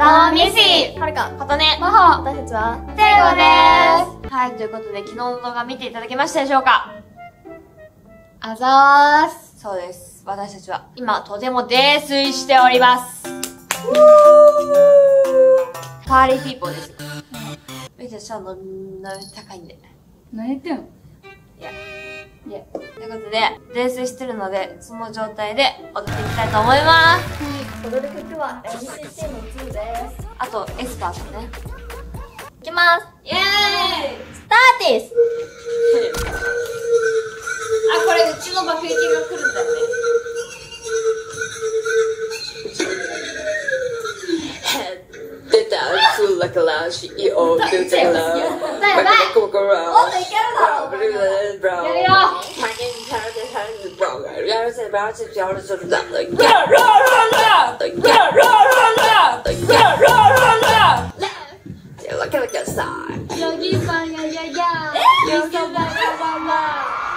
ダミシはるか、ことね、マハ私たちは、テイゴですはい、ということで、昨日の動画見ていただけましたでしょうか？あざーす。そうです。私たちは、今、とても泥酔しております。 party people ですよ。めっちゃの、な、高いんで。何言ってんの？いや。いや。ということで、泥酔してるので、その状態で踊っていきたいと思います。踊る曲は NCT の2です。あと、エスパーとね。いきますイェーイスターティスあ、これ、うちの爆撃が来るんだよね。出た。すらからしいおるぜらだよねここらもっといけるだろブルーブラウンやるよマギンタルでハンズブラウンやるせブラウンせやるせブラウンガララララ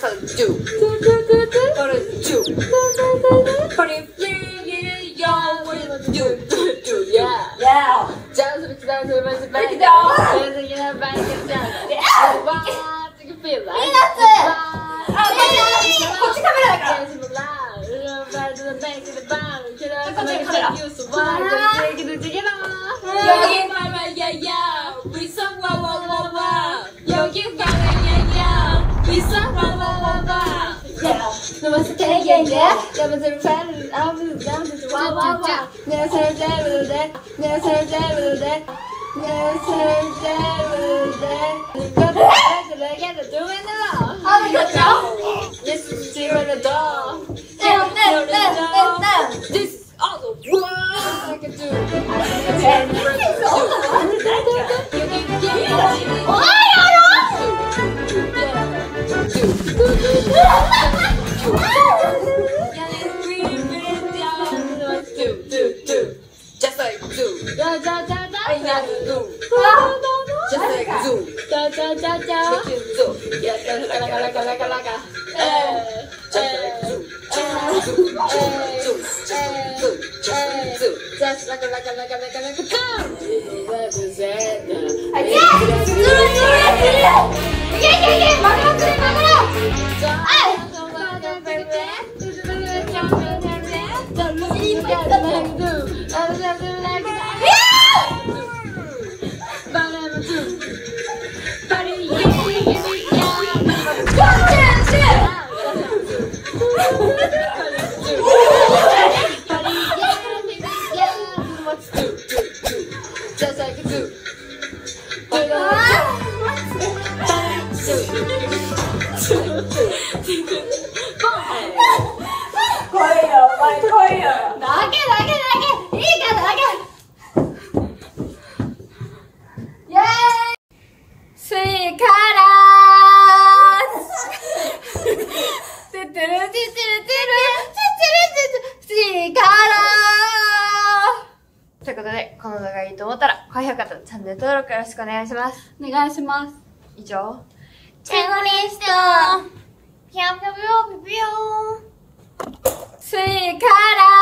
yeah. just like do Do do do do. or do Do do do do. for the free yo do do do Yeah. Yeah Just break down to the Break it down. Just break it down, break it down. Wow, you can feel like. あ、こっち、こっちカメラだからちょっとカメラ Yogi para yeah yeah day there, there was a family out down to the wow wow wow. There's her there with that, there's her there with that, there's her there with that. Did I get a do it now? Oh, you know? This is still in the door. This is all the world I can do. da da da da. Anya zoom. Da da da. Just like zoom. Da da da da. Chicken zoom. Ya kala kala kala kala kala. Eh. Just like zoom. Zoom. Zoom. Zoom. Zoom. Just like kala kala kala kala kala. Represent. Yes. Zoom zoom zoom. Yeah yeah yeah. Makan makan makan. Ah. Cara! スイカラー。ということで、この動画がいいと思ったら、高評価とチャンネル登録よろしくお願いします。お願いします。以上、チェゴリストピョンピョンピョンピョンピョン。スイカラー